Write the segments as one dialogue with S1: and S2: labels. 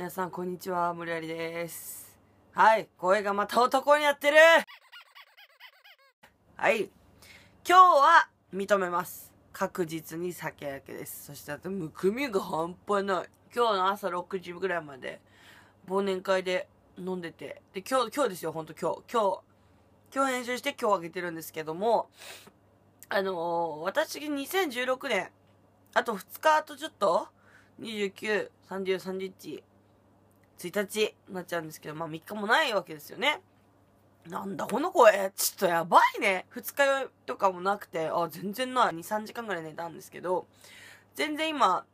S1: 皆さんこんにちは、無理やりです。はい、声がまた男になってるはい、今日は認めます。確実に酒焼けです。そしてあとむくみが半端ない。今日の朝6時ぐらいまで忘年会で飲んでて。で、今日、今日ですよ、ほんと今日。今日、今日編集して今日あげてるんですけども、あのー私2016年、あと2日あとちょっと、29、30、31、1日なっちゃうんですけど、まあ3日もないわけですよね。なんだこの声ちょっとやばいね。二日酔いとかもなくて、あ、全然ない。2、3時間ぐらい寝たんですけど、全然今、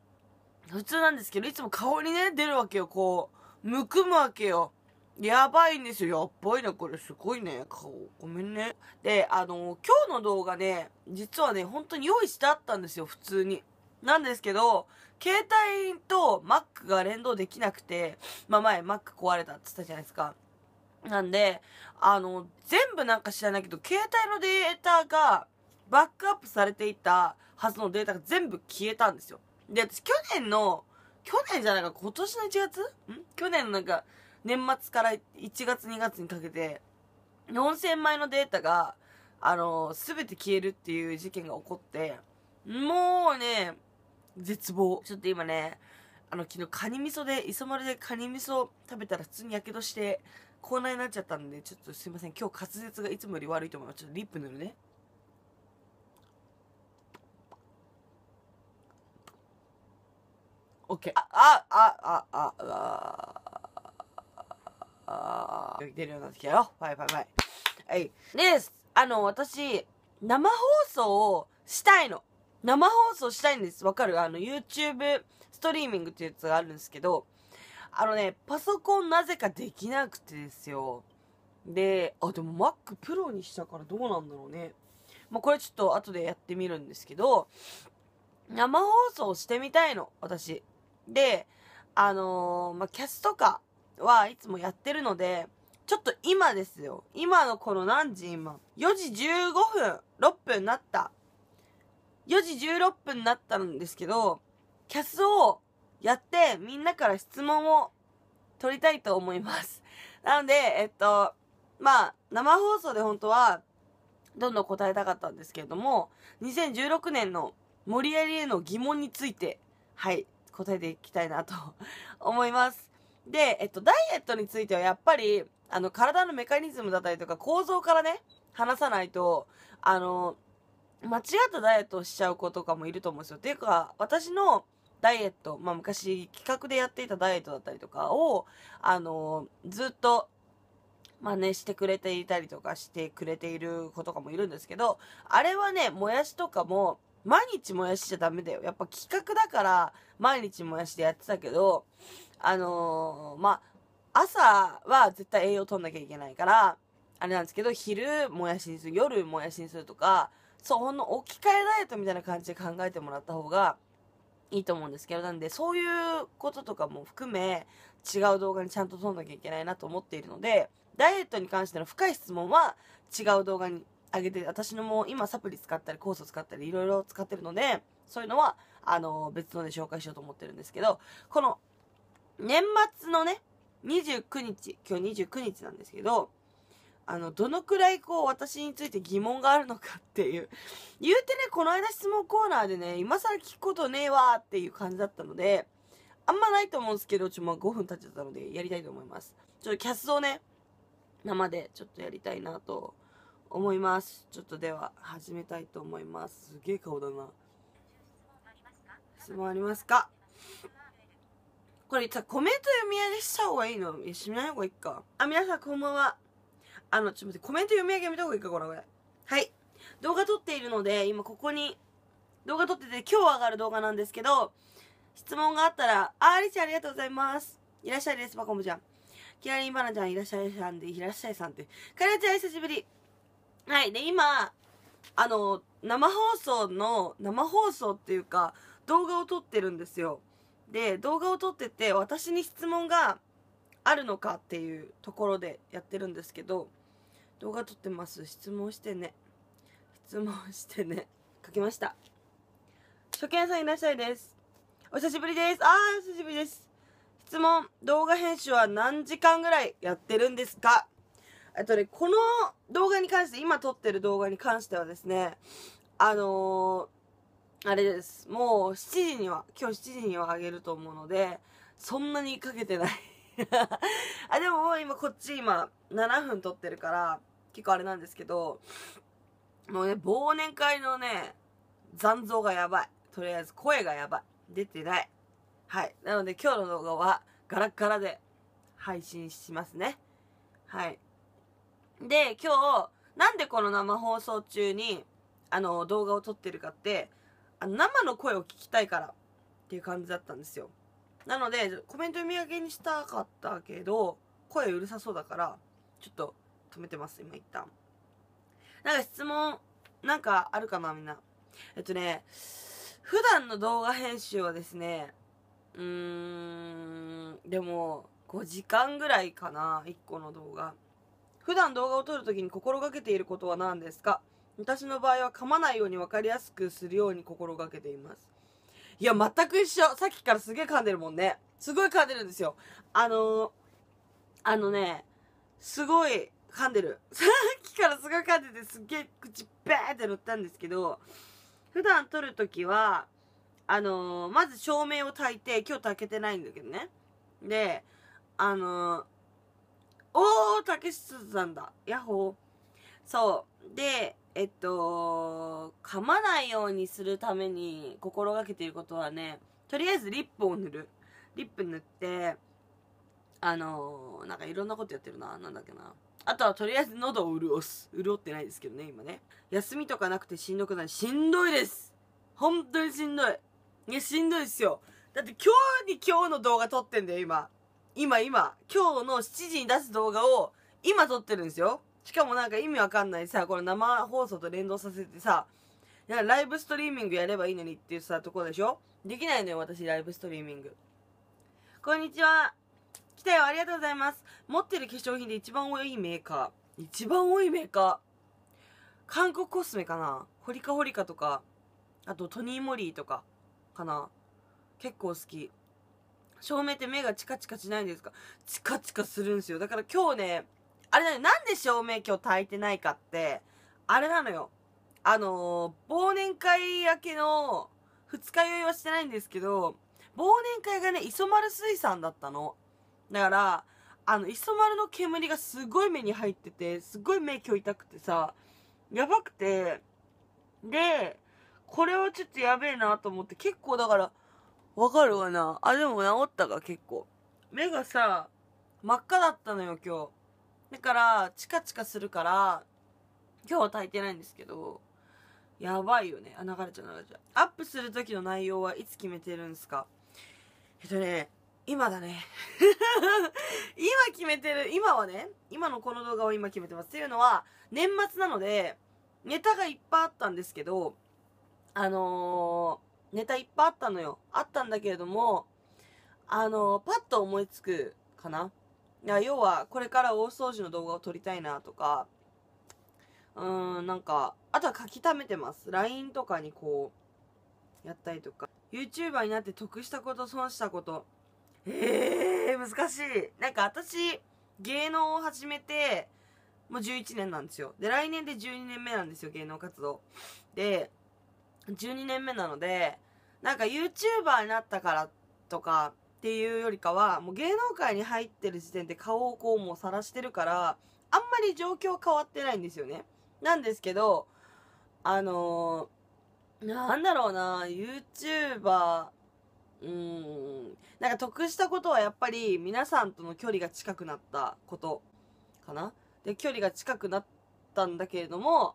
S1: 普通なんですけど、いつも顔にね、出るわけよ、こう、むくむわけよ。やばいんですよ。やばいね、これ。すごいね、顔。ごめんね。で、あの、今日の動画ね、実はね、本当に用意してあったんですよ、普通に。なんですけど、携帯と Mac が連動できなくて、まあ前 Mac 壊れたって言ったじゃないですか。なんで、あの、全部なんか知らないけど、携帯のデータがバックアップされていたはずのデータが全部消えたんですよ。で、私去年の、去年じゃないか、今年の1月？ん？去年のなんか、年末から1月2月にかけて、4000枚のデータが、あの、すべて消えるっていう事件が起こって、もうね、絶望。ちょっと今ね、あの、昨日カニ味噌で、磯丸でカニ味噌食べたら普通に火傷して、口内になっちゃったんで、ちょっとすいません。今日滑舌がいつもより悪いと思います。ちょっとリップ塗るね。オッケー。あ、あ、あ、あ、あ、あ、あ、あ、出るようになってきたよ。はいはいはい。はい。で、あの、私、生放送をしたいの。生放送したいんです。わかる？あの、YouTube ストリーミングっていうやつがあるんですけど、あのね、パソコンなぜかできなくてですよ。で、あ、でも Mac Pro にしたからどうなんだろうね。まあ、これちょっと後でやってみるんですけど、生放送してみたいの、私。で、あのーまあ、キャスとかはいつもやってるので、ちょっと今ですよ。今のこの何時今 ?4 時15分、6分なった。4時16分になったんですけど、キャスをやってみんなから質問を取りたいと思います。なので、えっと、まあ、生放送で本当は、どんどん答えたかったんですけれども、2016年の森やりへの疑問について、はい、答えていきたいなと 思います。で、えっと、ダイエットについてはやっぱり、あの、体のメカニズムだったりとか構造からね、話さないと、あの、間違ったダイエットをしちゃう子とかもいると思うんですよ。ていうか、私のダイエット、まあ昔企画でやっていたダイエットだったりとかを、あの、ずっと、真似してくれていたりとかしてくれている子とかもいるんですけど、あれはね、もやしとかも、毎日もやしちゃダメだよ。やっぱ企画だから、毎日もやしでやってたけど、あのーまあ、朝は絶対栄養取んなきゃいけないから、あれなんですけど、昼もやしにする、夜もやしにするとか、そう、ほんの置き換えダイエットみたいな感じで考えてもらった方がいいと思うんですけど、なんで、そういうこととかも含め、違う動画にちゃんと撮んなきゃいけないなと思っているので、ダイエットに関しての深い質問は違う動画に上げて、私のもう今サプリ使ったり、酵素使ったり、いろいろ使ってるので、そういうのは、あの、別ので紹介しようと思ってるんですけど、この、年末のね、29日、今日29日なんですけど、あの、どのくらいこう、私について疑問があるのかっていう。言うてね、この間質問コーナーでね、今更聞くことねえわーっていう感じだったので、あんまないと思うんですけど、ちょ、まあ5分経っちゃったので、やりたいと思います。ちょっとキャスをね、生でちょっとやりたいなと思います。ちょっとでは、始めたいと思います。すげえ顔だな。質問ありますか？これさ、コメント読み上げした方がいいの？いや、しない方がいいか。あ、皆さんこんばんは。あの、ちょっと待って、コメント読み上げやめた方がいいか、これ、はい。動画撮っているので、今ここに、動画撮ってて、今日上がる動画なんですけど、質問があったら、あー、リチありがとうございます。いらっしゃいです、バコムちゃん。キラリンバナちゃん、いらっしゃいさんで、いらっしゃいさんって。カレちゃん、久しぶり。はい。で、今、あの、生放送の、生放送っていうか、動画を撮ってるんですよ。で、動画を撮ってて、私に質問があるのかっていうところでやってるんですけど、動画撮ってます。質問してね。質問してね。書きました。初見さんいらっしゃいです。お久しぶりです。あー、お久しぶりです。質問、動画編集は何時間ぐらいやってるんですか？えっとね、この動画に関して、今撮ってる動画に関してはですね、あのー、あれです。もう7時には、今日7時にはあげると思うので、そんなにかけてない あ、でももう今こっち今7分撮ってるから、結構あれなんですけど、もうね、忘年会のね、残像がやばい。とりあえず声がやばい。出てない。はい。なので今日の動画はガラッガラで配信しますね。はい。で、今日、なんでこの生放送中に、あの、動画を撮ってるかって、あの生の声を聞きたいからっていう感じだったんですよ。なので、コメント読み上げにしたかったけど、声うるさそうだから、ちょっと止めてます、今一旦。なんか質問、なんかあるかな、みんな。えっとね、普段の動画編集はですね、うーん、でも、5時間ぐらいかな、1個の動画。普段動画を撮るときに心がけていることは何ですか？私の場合は噛まないように分かりやすくするように心がけています。いや、全く一緒。さっきからすげえ噛んでるもんね。すごい噛んでるんですよ。あのー、あのね、すごい噛んでる。さっきからすごい噛んでてすげえ口ベーって塗ったんですけど、普段撮るときは、あのー、まず照明を焚いて、今日焚けてないんだけどね。で、あのー、おー、竹下さんだ。ヤッホー。そう。で、えっと、噛まないようにするために心がけていることはね、とりあえずリップを塗る。リップ塗って、あのー、なんかいろんなことやってるな。なんだっけな。あとはとりあえず喉を潤す。潤ってないですけどね、今ね。休みとかなくてしんどくない。しんどいです本当にしんどい。いや、しんどいっすよ。だって今日に今日の動画撮ってんだよ、今。今、今。今日の7時に出す動画を今撮ってるんですよ。しかもなんか意味わかんないさ、これ生放送と連動させてさ、ライブストリーミングやればいいのにっていうさ、とこでしょ？できないのよ、私、ライブストリーミング。こんにちは。来たよ、ありがとうございます。持ってる化粧品で一番多いメーカー。一番多いメーカー。韓国コスメかな？ホリカホリカとか、あとトニーモリーとか、かな？結構好き。照明って目がチカチカしないんですか？チカチカするんですよ。だから今日ね、あれだよ、なんで照明今日焚いてないかって、あれなのよ。あのー、忘年会明けの二日酔いはしてないんですけど、忘年会がね、磯丸水産だったの。だから、あの、磯丸の煙がすごい目に入ってて、すごい目今日痛くてさ、やばくて、で、これはちょっとやべえなと思って、結構だから、わかるわな。あ、でも治ったか、結構。目がさ、真っ赤だったのよ、今日。だから、チカチカするから、今日は炊いてないんですけど、やばいよね。あ、流れちゃう流れちゃう。アップする時の内容はいつ決めてるんですか？えっとね、今だね。今決めてる、今はね、今のこの動画を今決めてます。っていうのは、年末なので、ネタがいっぱいあったんですけど、あのー、ネタいっぱいあったのよ。あったんだけれども、あのー、パッと思いつくかな、要は、これから大掃除の動画を撮りたいなとか、うーん、なんか、あとは書き溜めてます。LINE とかにこう、やったりとか。YouTuber になって得したこと、損したこと。ええー、難しい。なんか私、芸能を始めて、もう11年なんですよ。で、来年で12年目なんですよ、芸能活動。で、12年目なので、なんか YouTuber になったからとか、っていうよりかは、もう芸能界に入ってる時点で顔をこうもう晒してるから、あんまり状況変わってないんですよね。なんですけど、あのー、なんだろうな、YouTuber、うん、なんか得したことはやっぱり皆さんとの距離が近くなったことかな？で、距離が近くなったんだけれども、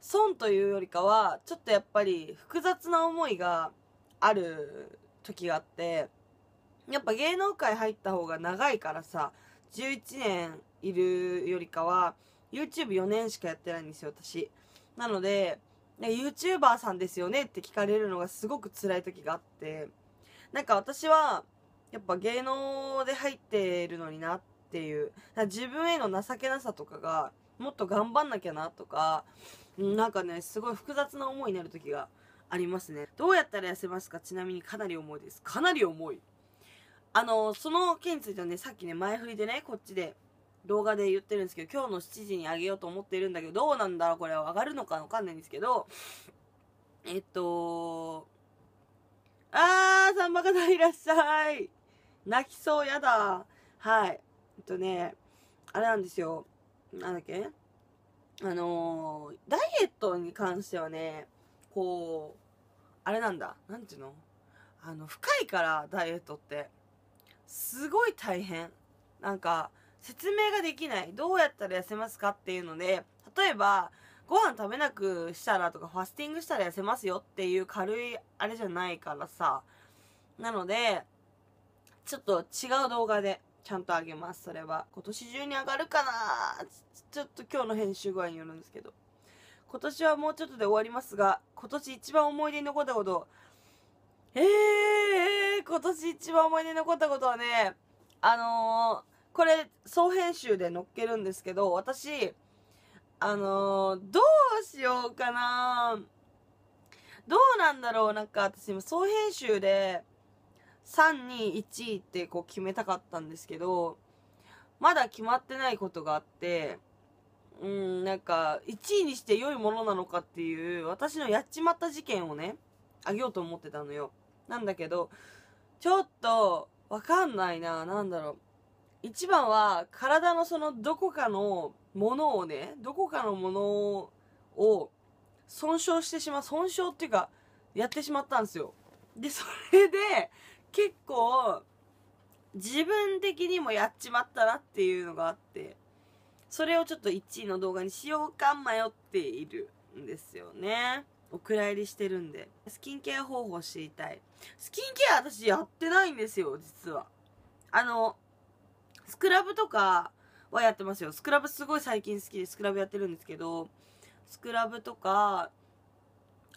S1: 損というよりかは、ちょっとやっぱり複雑な思いがある時があって、やっぱ芸能界入った方が長いからさ、11年いるよりかは、YouTube4 年しかやってないんですよ、私。なので、YouTuber さんですよねって聞かれるのがすごく辛い時があって、なんか私は、やっぱ芸能で入ってるのになっていう、自分への情けなさとかが、もっと頑張んなきゃなとか、なんかね、すごい複雑な思いになる時がありますね。どうやったら痩せますか？ちなみにかなり重いです。かなり重い。あの、その件についてはね、さっきね、前振りでね、こっちで動画で言ってるんですけど、今日の7時にあげようと思ってるんだけど、どうなんだろうこれは上がるのかわかんないんですけど、えっと、あー、サンバカさんいらっしゃい。泣きそう、やだ。はい。えっとね、あれなんですよ。なんだっけ？あの、ダイエットに関してはね、こう、あれなんだ。なんていうの？あの、深いから、ダイエットって。すごい大変。なんか、説明ができない。どうやったら痩せますかっていうので、例えば、ご飯食べなくしたらとか、ファスティングしたら痩せますよっていう軽いあれじゃないからさ。なので、ちょっと違う動画でちゃんとあげます、それは。今年中に上がるかなちょっと今日の編集具合によるんですけど。今年はもうちょっとで終わりますが、今年一番思い出に残ったこと、えー、今年一番思い出に残ったことはね、あのー、これ、総編集で載っけるんですけど、私、あのー、どうしようかなどうなんだろうなんか私、総編集で、3、2、1ってこう決めたかったんですけど、まだ決まってないことがあって、うん、なんか、1位にして良いものなのかっていう、私のやっちまった事件をね、あげようと思ってたのよ。なんだけど、ちょっと、わかんないな、なんだろう。一番は、体のそのどこかのものをね、どこかのものを損傷してしまう、損傷っていうか、やってしまったんですよ。で、それで、結構、自分的にもやっちまったなっていうのがあって、それをちょっと1位の動画にしようか迷っているんですよね。お蔵入りしてるんで。スキンケア方法知りたい。スキンケア私やってないんですよ、実は。あの、スクラブとかはやってますよ。スクラブすごい最近好きでスクラブやってるんですけど、スクラブとか、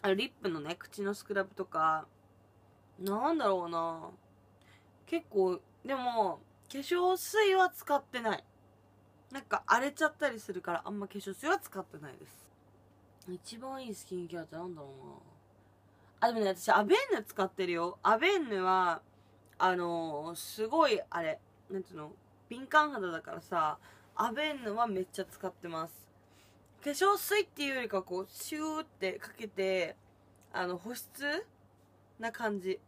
S1: あリップのね、口のスクラブとか、なんだろうな結構、でも、化粧水は使ってない。なんか荒れちゃったりするからあんま化粧水は使ってないです。一番いいスキンケアってなんだろうなあ、でもね、私アベンヌ使ってるよ。アベンヌは、あのー、すごい、あれ、なんていうの？敏感肌だからさ、アベンヌはめっちゃ使ってます。化粧水っていうよりかこう、シューってかけて、あの、保湿な感じ。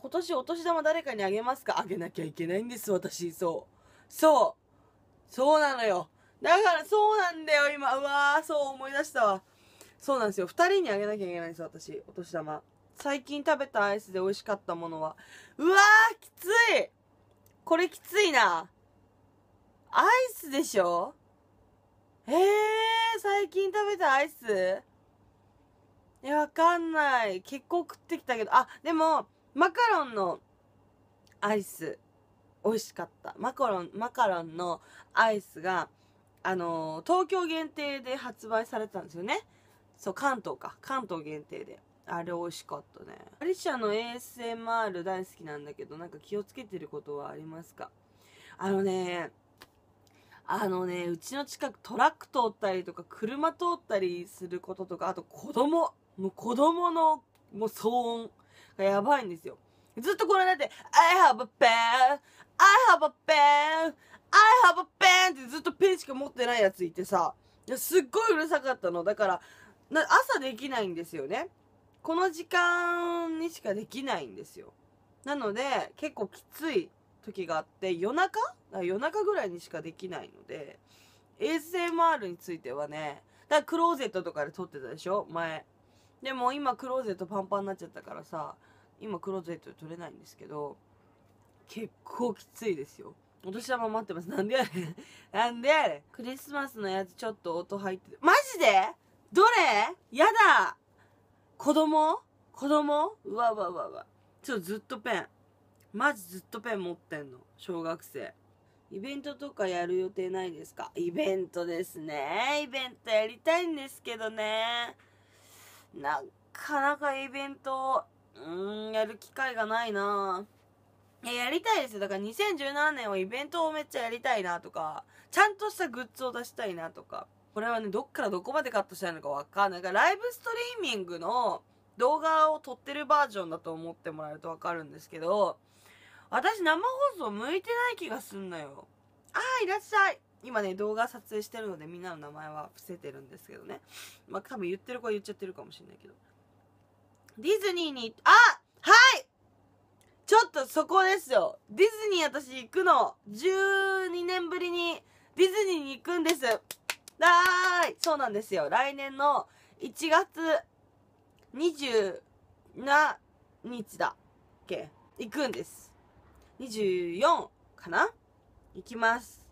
S1: 今年お年玉誰かにあげますか？あげなきゃいけないんです、私。そう。そう。そうなのよ。だからそうなんだよ、今。うわー、そう思い出したわ。そうなんですよ。二人にあげなきゃいけないんですよ、私。お年玉。最近食べたアイスで美味しかったものは。うわー、きついこれきついな。アイスでしょ？えー、最近食べたアイス？いや、わかんない。結構食ってきたけど、あ、でも、マカロンのアイス、美味しかった。マカロン、マカロンのアイスが、あの、東京限定で発売されたんですよね。そう、関東か。関東限定で。あれ美味しかったね。アリシャの ASMR 大好きなんだけど、なんか気をつけてることはありますか？あのね、あのね、うちの近くトラック通ったりとか、車通ったりすることとか、あと子供、もう子供の、もう騒音。がやばいんですよ。ずっとこれだって、I have a pen, I have a pen, I have a pen ってずっとペンしか持ってないやついてさ、すっごいうるさかったの。だから、な朝できないんですよね。この時間にしかできないんですよ。なので、結構きつい時があって、夜中？夜中ぐらいにしかできないので、ASMR についてはね、だからクローゼットとかで撮ってたでしょ？前。でも今クローゼットパンパンになっちゃったからさ、今クローゼットで取れないんですけど、結構きついですよ。お年玉待ってます。なんでやねん。なんでやねん。クリスマスのやつちょっと音入ってる。マジで？どれ？やだ子供？子供？うわうわうわうわ。ちょっとずっとペン。マジずっとペン持ってんの。小学生。イベントとかやる予定ないですか？イベントですね。イベントやりたいんですけどね。なかなかイベント、うーん、やる機会がないなや、やりたいですよ。だから2017年はイベントをめっちゃやりたいなとか、ちゃんとしたグッズを出したいなとか。これはね、どっからどこまでカットしたいのかわかんない。からライブストリーミングの動画を撮ってるバージョンだと思ってもらえるとわかるんですけど、私生放送向いてない気がすんのよ。あー、いらっしゃい。今ね、動画撮影してるのでみんなの名前は伏せてるんですけどね。まあ、多分言ってる子は言っちゃってるかもしれないけど。ディズニーに、あちょっとそこですよ。ディズニー私行くの。12年ぶりにディズニーに行くんです。だーいそうなんですよ。来年の1月27日だっけ行くんです。24かな行きます。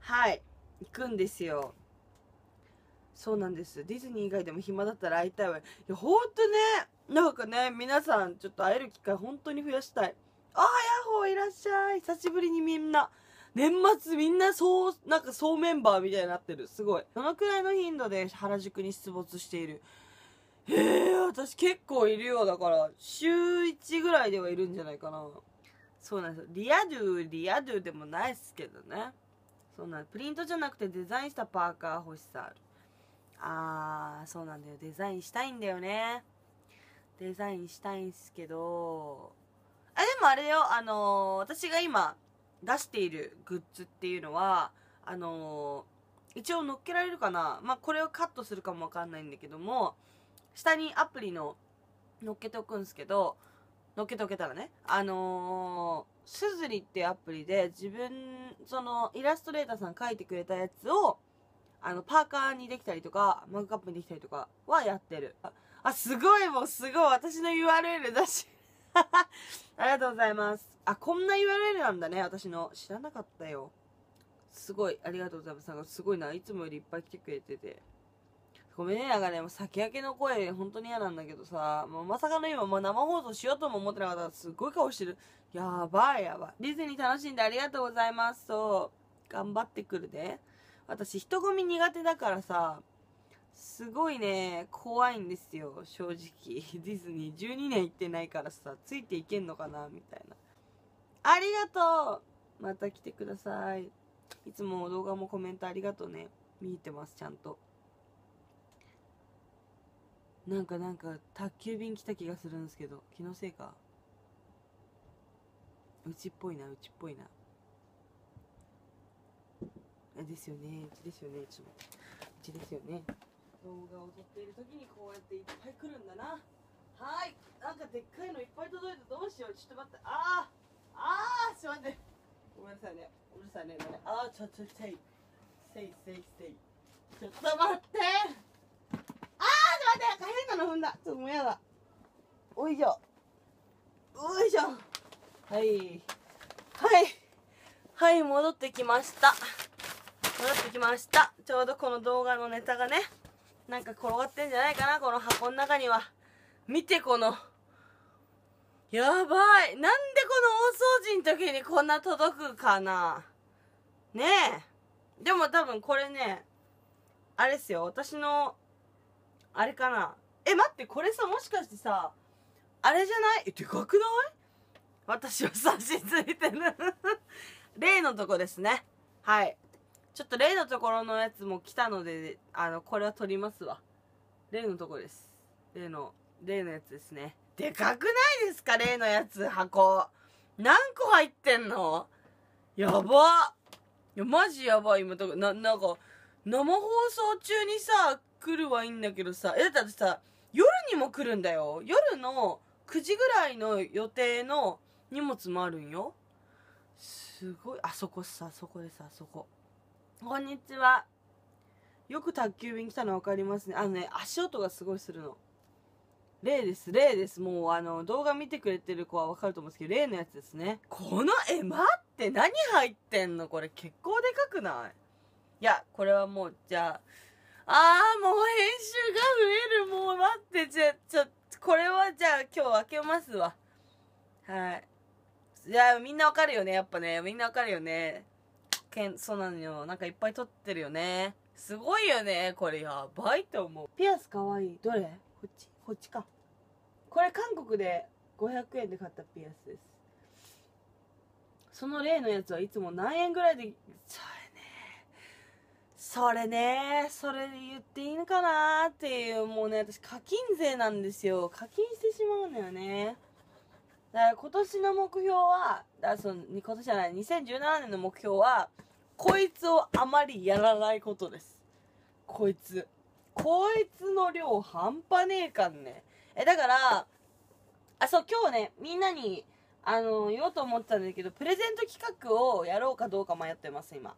S1: はい。行くんですよ。そうなんです。ディズニー以外でも暇だったら会いたいわ。いや、ほんとね、なんかね、皆さんちょっと会える機会本当に増やしたい。あー、ヤッホーいらっしゃい。久しぶりにみんな。年末みんなそう、なんか総メンバーみたいになってる。すごい。どのくらいの頻度で原宿に出没している？へえ、私結構いるよ。だから、週1ぐらいではいるんじゃないかな。そうなんですよ。リアドゥ、リアドゥでもないっすけどね。そうなんプリントじゃなくてデザインしたパーカー欲しさある。あー、そうなんだよ。デザインしたいんだよね。デザインしたいんすけど、あ、でもあれよ、あのー、私が今出しているグッズっていうのは、あのー、一応乗っけられるかな？まあ、これをカットするかもわかんないんだけども、下にアプリの乗っけておくんですけど、乗っけておけたらね、あのー、すずりっていうアプリで自分、そのイラストレーターさん書いてくれたやつを、あの、パーカーにできたりとか、マグカップにできたりとかはやってる。あ、すごいもうすごい私の URL だし。ありがとうございます。あ、こんな URL なんだね、私の。知らなかったよ。すごい、ありがとうございます。なんかすごいな、いつもよりいっぱい来てくれてて。ごめんね、なんかね、もう酒焼けの声、本当に嫌なんだけどさ、もうまさかの今、もう生放送しようとも思ってなかったら、すごい顔してる。やばいやばい。ディズニー楽しんでありがとうございます。そう、頑張ってくるで。私、人混み苦手だからさ、すごいね、怖いんですよ、正直。ディズニー12年行ってないからさ、ついていけんのかな、みたいな。ありがとうまた来てください。いつも動画もコメントありがとうね。見えてます、ちゃんと。なんかなんか宅急便来た気がするんですけど気のせいかうちっぽいなうちっぽいなあですよねうちですよねちょっとうちですよね動画を撮っている時にこうやっていっぱい来るんだな。はい。なんかでっかいのいっぱい届いてどうしよう。ちょっと待って。ああああちょっと待ってごめんなさいね。うるさいね。ああちょっとせい。せいせいせい。ちょっと待って。待って。変なの踏んだ。ちょっともうやだ。おいしょ。おいしょ。はい。はい。はい。戻ってきました。戻ってきました。ちょうどこの動画のネタがね。なんか転がってんじゃないかなこの箱の中には。見てこの。やばい。なんでこの大掃除の時にこんな届くかな。ねえ。でも多分これねあれっすよ。私のあれかな。え待ってこれさもしかしてさあれじゃない？えでかくない？私は差し付いてる。例のとこですね。はい。ちょっと例のところのやつも来たのであのこれは取りますわ。例のとこです。例の例のやつですね。でかくないですか？例のやつ箱。何個入ってんの？やば。いやマジやばい。今とななんか生放送中にさ来るはいいんだけどさ、え、だってさ、夜にも来るんだよ。夜の9時ぐらいの予定の荷物もあるんよ。すごい、あそこさ、そこでさ、そこ。こんにちは。よく宅急便来たの分かりますね。あのね、足音がすごいするの。例です、例です。もうあの、動画見てくれてる子は分かると思うんですけど、例のやつですね。この、え、待って何入ってんの？これ結構でかくない？いや、これはもう、じゃあ、あー、もう編集が増える。もう待って、じゃ、ちょ、これはじゃあ今日開けますわ。はい。じゃあみんなわかるよね、やっぱね。みんなわかるよね。けん、そうなのよ。なんかいっぱい撮ってるよね。すごいよね。これやばいと思う。ピアスかわいい。どれ？こっち？こっちか。これ韓国で500円で買ったピアスです。その例のやつはいつも何円ぐらいで、それね、それねそれで言っていいのかなっていう、もうね、私課金税なんですよ。課金してしまうんだよね。だから今年の目標は、だその、今年じゃない、2017年の目標は、こいつをあまりやらないことです。こいつ。こいつの量半端ねえかんね。え、だから、あ、そう、今日ね、みんなに、あの、言おうと思ってたんだけど、プレゼント企画をやろうかどうか迷ってます、今。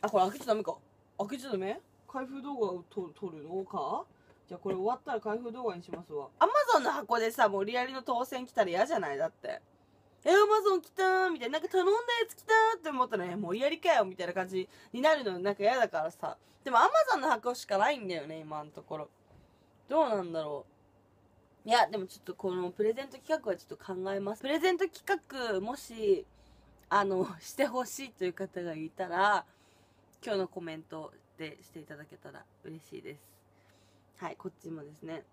S1: あ、これ開けちゃダメか。開けちゃダメ？開封動画を撮撮るの？か？じゃあこれ終わったら開封動画にしますわ。アマゾンの箱でさ、もうリアルの当選来たら嫌じゃない？だって。え、アマゾン来たーみたいな。なんか頼んだやつ来たーって思ったらね、もうリアルかよみたいな感じになるのなんか嫌だからさ。でもアマゾンの箱しかないんだよね、今のところ。どうなんだろう。いや、でもちょっとこのプレゼント企画はちょっと考えます。プレゼント企画、もし、あの、してほしいという方がいたら、今日のコメントでしていただけたら嬉しいです。はい、こっちもですね。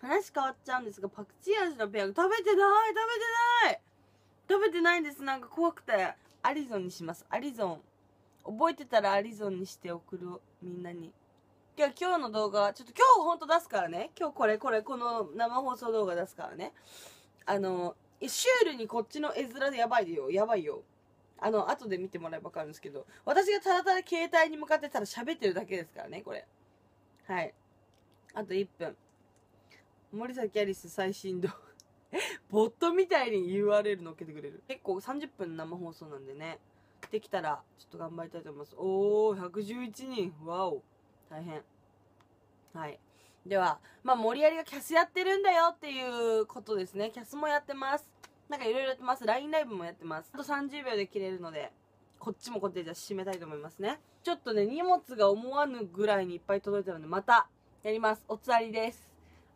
S1: 話変わっちゃうんですが、パクチー味のペヤング食べてない食べてない食べてないんです。なんか怖くて。アリゾンにします。アリゾン。覚えてたらアリゾンにして送るみんなに。今日の動画、ちょっと今日ほんと出すからね。今日これこれ、この生放送動画出すからね。あの、シュールにこっちの絵面でやばいよ。やばいよ。あの、後で見てもらえばわかるんですけど、私がただただ携帯に向かってただ喋ってるだけですからね、これ。はい。あと1分。森崎アリス最新動画。ボットみたいに URL 載っけてくれる。結構30分生放送なんでね。できたら、ちょっと頑張りたいと思います。おー、111人。わお。大変。はい。では、まあ、盛り上がりがキャスやってるんだよっていうことですね。キャスもやってます。なんかいろいろやってます。LINE ライブもやってます。あと30秒で切れるので、こっちもこっちでじゃあ締めたいと思いますね。ちょっとね、荷物が思わぬぐらいにいっぱい届いたので、またやります。おつわりです。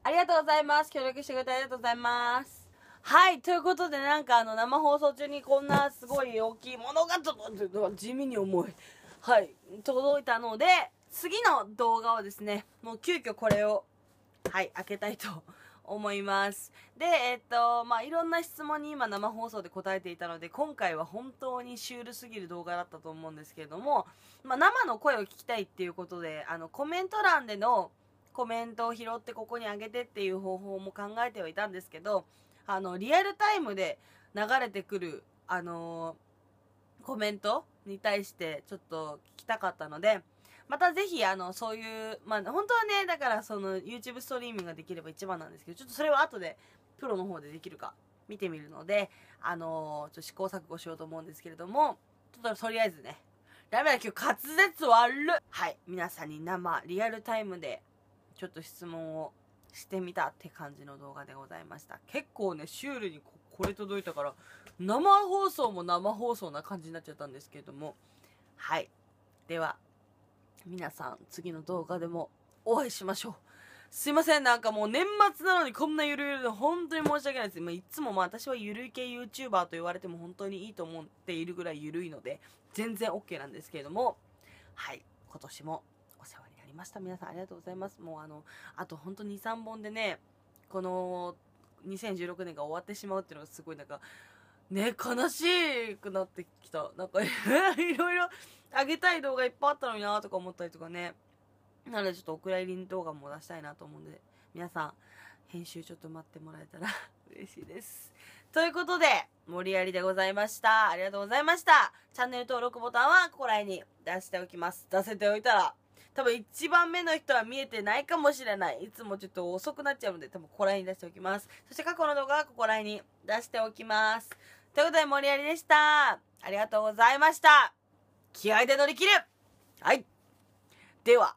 S1: ありがとうございます。協力してくれてありがとうございます。はい、ということでなんかあの生放送中にこんなすごい大きいものが届いて、地味に重い。はい、届いたので、次の動画はですね、もう急遽これを、はい、開けたいと思います。で、えっと、まあ、いろんな質問に今生放送で答えていたので、今回は本当にシュールすぎる動画だったと思うんですけれども、まあ、生の声を聞きたいっていうことで、あの、コメント欄でのコメントを拾ってここに上げてっていう方法も考えてはいたんですけど、あの、リアルタイムで流れてくる、あのコメントに対してちょっと聞きたかったので、またぜひ、あの、そういう、まあ、本当はね、だから、その、YouTube ストリーミングができれば一番なんですけど、ちょっとそれは後で、プロの方でできるか、見てみるので、あのー、ちょっと試行錯誤しようと思うんですけれども、ちょっととりあえずね、ダメだ、今日滑舌悪っ。はい、皆さんに生、リアルタイムで、ちょっと質問をしてみたって感じの動画でございました。結構ね、シュールにここれ届いたから、生放送も生放送な感じになっちゃったんですけれども、はい。では、皆さん次の動画でもお会いしましょう。すいません、なんかもう年末なのにこんなゆるゆるで本当に申し訳ないです。まあ、いつもまあ私はゆるい系 YouTuber と言われても本当にいいと思っているぐらいゆるいので、全然 OK なんですけれども、はい、今年もました。皆さんありがとうございます。もうあの、あと本当2、3本でね、この2016年が終わってしまうっていうのがすごいなんか、ね、悲しくなってきた。なんか、いろいろあげたい動画いっぱいあったのになとか思ったりとかね。なのでちょっとお蔵入り動画も出したいなと思うんで、皆さん、編集ちょっと待ってもらえたら 嬉しいです。ということで、盛り上がりでございました。ありがとうございました。チャンネル登録ボタンはここら辺に出しておきます。出せておいたら、多分一番目の人は見えてないかもしれない。いつもちょっと遅くなっちゃうので、多分ここら辺に出しておきます。そして過去の動画はここら辺に出しておきます。ということで盛り上がりでした。ありがとうございました。気合で乗り切るはい。では。